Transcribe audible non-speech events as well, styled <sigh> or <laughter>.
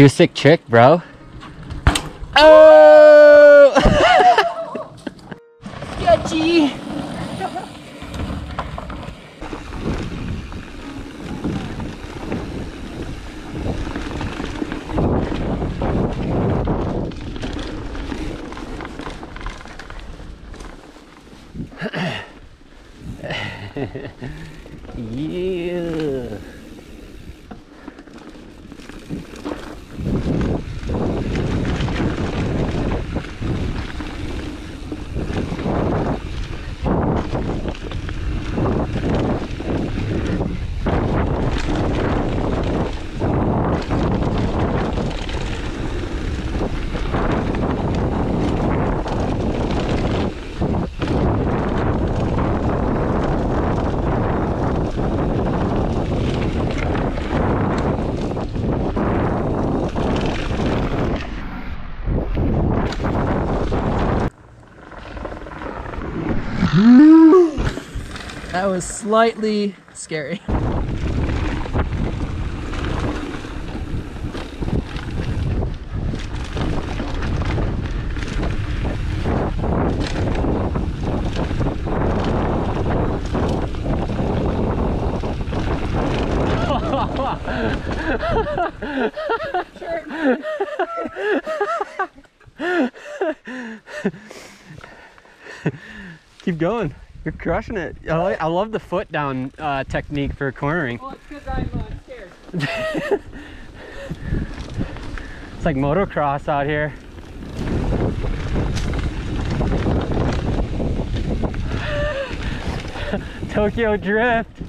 A sick trick, bro. Oh! Sketchy! <laughs> yeah. That was slightly scary. Keep going. You're crushing it. I, like, I love the foot down uh, technique for cornering. Well, it's because I'm uh, scared. <laughs> It's like motocross out here. <laughs> Tokyo Drift.